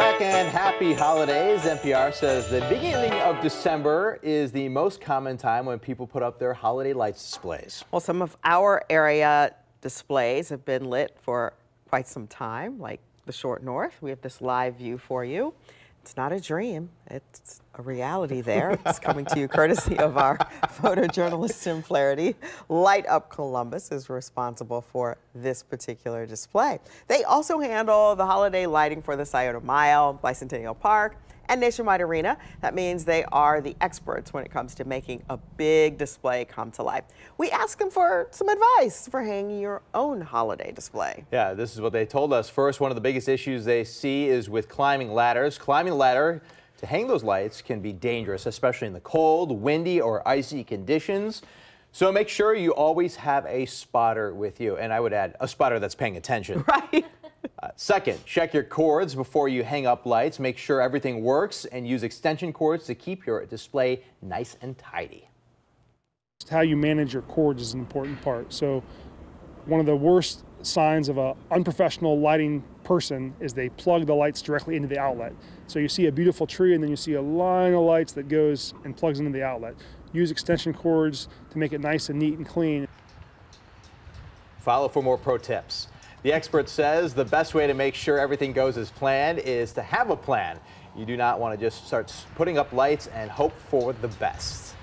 and happy holidays. NPR says the beginning of December is the most common time when people put up their holiday lights displays. Well, some of our area displays have been lit for quite some time, like the Short North. We have this live view for you. It's not a dream, it's a reality there. It's coming to you courtesy of our photojournalist Tim Flaherty. Light Up Columbus is responsible for this particular display. They also handle the holiday lighting for the Scioto Mile, Bicentennial Park, and Nationwide Arena. That means they are the experts when it comes to making a big display come to life. We asked them for some advice for hanging your own holiday display. Yeah, this is what they told us. First, one of the biggest issues they see is with climbing ladders. Climbing a ladder to hang those lights can be dangerous, especially in the cold, windy, or icy conditions. So make sure you always have a spotter with you. And I would add a spotter that's paying attention. Right. Second, check your cords before you hang up lights. Make sure everything works and use extension cords to keep your display nice and tidy. How you manage your cords is an important part. So one of the worst signs of an unprofessional lighting person is they plug the lights directly into the outlet. So you see a beautiful tree and then you see a line of lights that goes and plugs into the outlet. Use extension cords to make it nice and neat and clean. Follow for more pro tips. The expert says the best way to make sure everything goes as planned is to have a plan. You do not want to just start putting up lights and hope for the best.